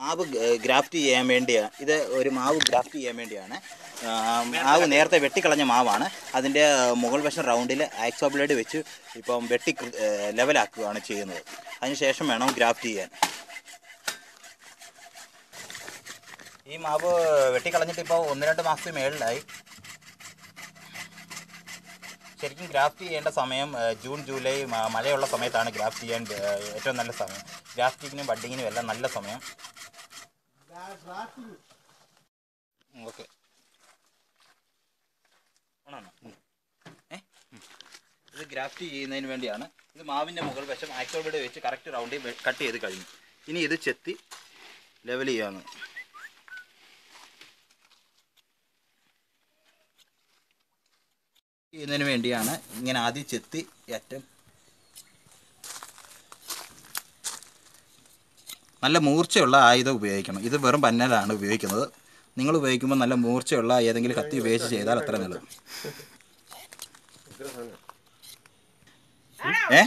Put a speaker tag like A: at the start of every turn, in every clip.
A: മാവ് ഗ്രാഫ്റ്റ് ചെയ്യാൻ വേണ്ടിയാണ് ഇത് ഒരു മാവ് ഗ്രാഫ്റ്റ് ചെയ്യാൻ വേണ്ടിയാണ്. മാവ് നേരത്തെ വെട്ടിക്കളഞ്ഞ മാവാണ്. അതിന്റെ മുകൾ വശം റൗണ്ടിൽ ആക്സോ ബ്ലേഡ് വെച്ച് ഇപ്പം വെട്ടി ലെവലാക്കുകയാണ് ചെയ്യുന്നത്. അതിനുശേഷം വേണം ഗ്രാഫ്റ്റ് ചെയ്യാൻ. ഈ മാവ് വെട്ടിക്കളഞ്ഞിട്ട് ഇപ്പോൾ ഒന്ന് രണ്ട് മാസത്തിന് മേളിലായി. ശരിക്കും ഗ്രാഫ്റ്റ് ചെയ്യേണ്ട സമയം ജൂൺ ജൂലൈ മഴയുള്ള സമയത്താണ് ഗ്രാഫ്റ്റ് ചെയ്യാൻ ഏറ്റവും നല്ല സമയം. ഗ്രാഫ്റ്റിങ്ങിനും ബഡിങ്ങിനും എല്ലാം നല്ല സമയം. ഇത് ഗ്രാഫ്റ്റ് ചെയ്യുന്നതിന് വേണ്ടിയാണ്. ഇത് മാവിന്റെ മുകൾ വശം ആക്സോബിഡ് വെച്ച് കറക്റ്റ് റൗണ്ടിൽ കട്ട് ചെയ്ത് കഴിഞ്ഞു. ഇനി ഇത് ചെത്തി ലെവൽ ചെയ്യാണ് ചെയ്യുന്നതിന് വേണ്ടിയാണ് ഇങ്ങനെ ആദ്യം ചെത്തി ഏറ്റവും നല്ല മൂർച്ചയുള്ള ആയുധം ഉപയോഗിക്കണം. ഇത് വെറും പന്നലാണ് ഉപയോഗിക്കുന്നത്. നിങ്ങൾ ഉപയോഗിക്കുമ്പോൾ നല്ല മൂർച്ചയുള്ള ഏതെങ്കിലും കത്തി ഉപയോഗിച്ച് ചെയ്താൽ അത്ര നല്ലത്. ഏ?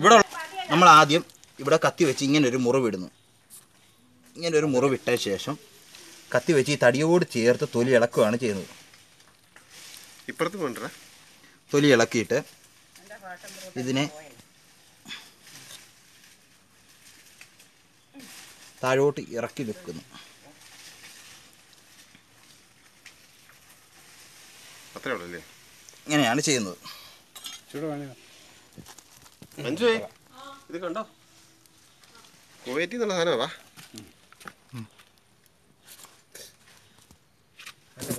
A: ഇവിടെ നമ്മൾ ആദ്യം ഇവിടെ കത്തി വെച്ച് ഇങ്ങനെ ഒരു മുറിവിടുന്നു ഇങ്ങനെ ഒരു മുറിവിട്ട ശേഷം കത്തി വെച്ച് ഈ തടിയോട് ചേർത്ത് തൊലി ഇളക്കുകയാണ് ചെയ്യുന്നത്.
B: ഇപ്പുറത്ത്
A: തൊലി ഇളക്കിയിട്ട് ഇതിനെ താഴോട്ട് ഇറക്കി വെക്കുന്നു.
B: അത്രേ ഉള്ളൂ അല്ലേ?
A: ഇങ്ങനെയാണ് ചെയ്യുന്നത്.
B: ഇത് കണ്ടോ? കുവൈറ്റിൽ നിന്നുള്ള സാധനമാ വാ.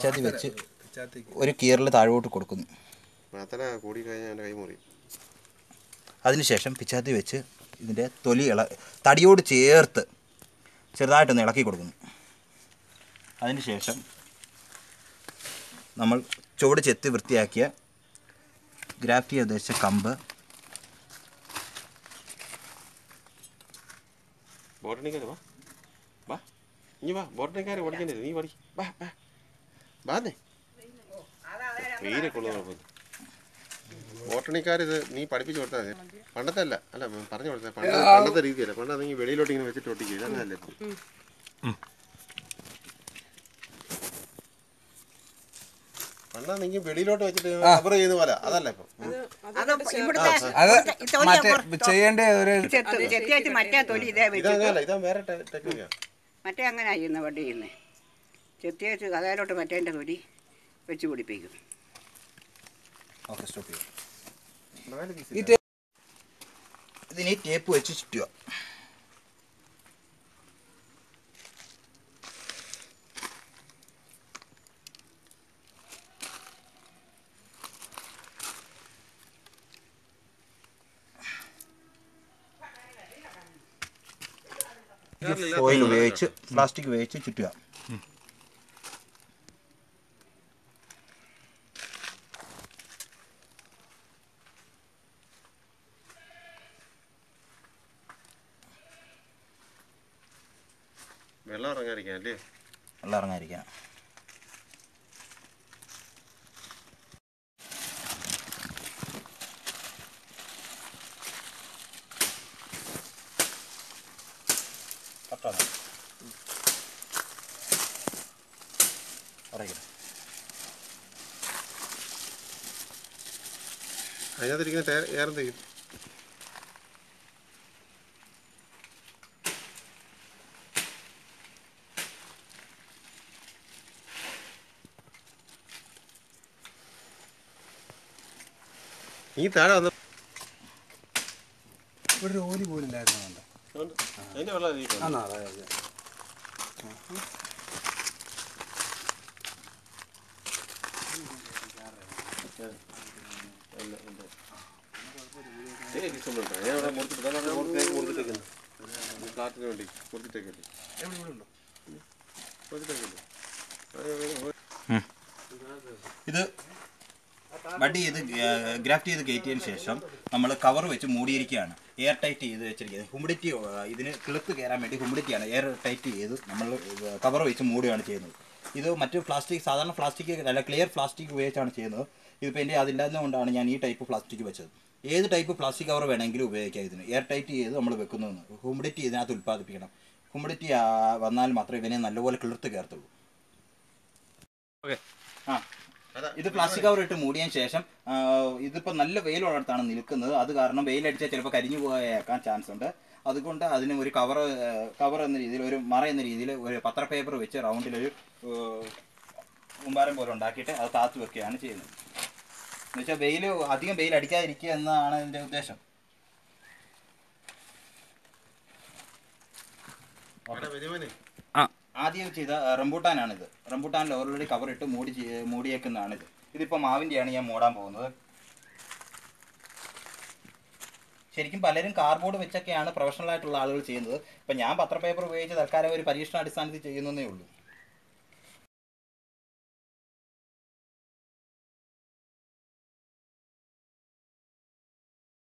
A: ചതി വെച്ച് ഒരു കീറിൽ താഴോട്ട് കൊടുക്കുന്നു.
B: കൂടി കഴിഞ്ഞാൽ കൈ മുറി.
A: അതിനുശേഷം പിച്ചാത്തി വെച്ച് ഇതിന്റെ തൊലി ഇള തടിയോട് ചേർത്ത് ചെറുതായിട്ടൊന്ന് ഇളക്കി കൊടുക്കുന്നു. അതിന് ശേഷം നമ്മൾ ചുവട് ചെത്തി വൃത്തിയാക്കിയ ഗ്രാഫ്റ്റ് വെച്ച കമ്പ്
B: ബോട്ടണിക്കാർ വാ. വാ. ഇനി വാ ബോട്ടണിക്കാർ ഓടിക്കണ്ടേ നീ പഠി വാ വാ. വാന്നേ. വെയിലെ കൊള്ളുന്ന കുഴപ്പമില്ല ബോട്ടണിക്കാർ ഇത് നീ പഠിപ്പിച്ചു കൊടുത്താൽ മതി. പണ്ടത്തെ അല്ല അല്ല പറഞ്ഞു കൊടുത്തത് പണ്ട് പണ്ടത്തെ രീതിയല്ല. പണ്ട് അതെങ്കിൽ വെളിയിലോട്ട് ഇങ്ങനെ വെച്ചിട്ട് ഒട്ടിക്കുക പണ്ടാണെങ്കിൽ വെളിയിലോട്ട് വെച്ചിട്ട് ചെയ്യുന്ന പോലെ. അതല്ല ഇപ്പം.
C: ചെയ്യേണ്ട ഒരു
D: ഇതേ
B: വേറെ
D: മറ്റേ അങ്ങനെ ചെയ്യുന്ന. വണ്ടി ചെയ്യുന്നത് ചെത്തിയേച്ച് കഥയിലോട്ട് മറ്റേന്റെ തൊലി വെച്ച് പിടിപ്പിക്കും.
A: ഓക്കെ സ്റ്റോപ്പ് ചെയ്യും.
C: ഈ
A: ഇതിന് ടേപ്പ് വെച്ച് ചുറ്റുക. ഫോയിൽ ഉപയോഗിച്ച് പ്ലാസ്റ്റിക് ഉപയോഗിച്ച് ചുറ്റുക.
B: വെള്ളം ഇറങ്ങാതിരിക്കാം അല്ലേ
A: വെള്ളം ഇറങ്ങാതിരിക്കാം
B: അതിനകത്തിരിക്കുന്ന ടയർ നീ താഴെ വന്ന
C: ഇവിടെ ഒരു ഓലി പോലും ഇല്ലായിരുന്നു
B: അതിന്റെ വെള്ളം നീ
C: ആണോ? അതെ അതെ.
B: ഞാൻ അവിടെ മുറിച്ചിട്ട് അതാണ് അവിടെ മുറിച്ചേക്ക് മുറിച്ചിട്ടേക്കുന്നത് ഫ്ലാറ്റിന് വേണ്ടി
A: ഇത് ബഡ് ചെയ്ത് ഗ്രാഫ്റ്റ് ചെയ്ത് കയറ്റിയതിന് ശേഷം നമ്മൾ കവർ വെച്ച് മൂടിയിരിക്കുകയാണ്. എയർ ടൈറ്റ് ചെയ്ത് വെച്ചിരിക്കുന്നത്. ഹ്യൂമിഡിറ്റി ഇതിന് കിളുത്ത് കയറാൻ വേണ്ടി ഹ്യൂമിഡിറ്റിയാണ് എയർ ടൈറ്റ് ചെയ്ത് നമ്മൾ കവർ വെച്ച് മൂടുകയാണ് ചെയ്യുന്നത്. ഇത് മറ്റു പ്ലാസ്റ്റിക് സാധാരണ പ്ലാസ്റ്റിക് അല്ല ക്ലിയർ പ്ലാസ്റ്റിക് ഉപയോഗിച്ചാണ് ചെയ്യുന്നത്. ഇതിപ്പോൾ എന്റെ അതില്ലാത്തതുകൊണ്ടാണ് ഞാൻ ഈ ടൈപ്പ് പ്ലാസ്റ്റിക് വെച്ചത്. ഏത് ടൈപ്പ് പ്ലാസ്റ്റിക് കവർ വേണമെങ്കിലും ഉപയോഗിക്കാം ഇതിന്. എയർ ടൈറ്റ് ചെയ്ത് നമ്മൾ വെക്കുന്നതെന്ന്. ഹ്യൂമിഡിറ്റി ഇതിനകത്ത് ഉൽപ്പാദിപ്പിക്കണം. ഹ്യൂമിഡിറ്റി വന്നാൽ മാത്രമേ ഇവനെ നല്ലപോലെ കിളിർത്ത് കയറത്തുള്ളൂ.
B: ഓക്കെ.
A: ആ. ഇത് പ്ലാസ്റ്റിക് കവർ ഇട്ട് മൂടിയതിന് ശേഷം ഇതിപ്പോ നല്ല വെയിലുള്ളിടത്താണ് നിൽക്കുന്നത്. അത് കാരണം വെയിലടിച്ചാൽ ചിലപ്പോൾ കരിഞ്ഞു പോയേക്കാൻ ചാൻസ് ഉണ്ട്. അതുകൊണ്ട് അതിന് ഒരു കവർ കവർ എന്ന രീതിയിൽ ഒരു മറ എന്ന രീതിയിൽ ഒരു പത്ര പേപ്പർ വെച്ച് റൗണ്ടിലൊരു കുമ്പാരം പോലെ ഉണ്ടാക്കിയിട്ട് അത് താത്തു വെക്കുകയാണ് ചെയ്യുന്നത്. എന്നുവെച്ചാൽ വെയിൽ അധികം വെയിൽ അടിക്കാതിരിക്കുക എന്നാണ് ഇതിന്റെ ഉദ്ദേശം. ആദ്യം ചെയ്ത റംബൂട്ടാനാണിത്. റംബൂട്ടാനിൽ ഓൾറെഡി കവർ ഇട്ട് മൂടി മൂടിയേക്കുന്നതാണിത്. ഇതിപ്പോൾ മാവിന്റെയാണ് ഞാൻ മൂടാൻ പോകുന്നത്. ശരിക്കും പലരും കാർഡ്ബോർഡ് വെച്ചൊക്കെയാണ് പ്രൊഫഷണൽ ആയിട്ടുള്ള ആളുകൾ ചെയ്യുന്നത്. ഇപ്പം ഞാൻ പത്രപേപ്പർ ഉപയോഗിച്ച് തൽക്കാലം ഒരു പരീക്ഷണാടിസ്ഥാനത്തിൽ ചെയ്യുന്നതേ ഉള്ളൂ.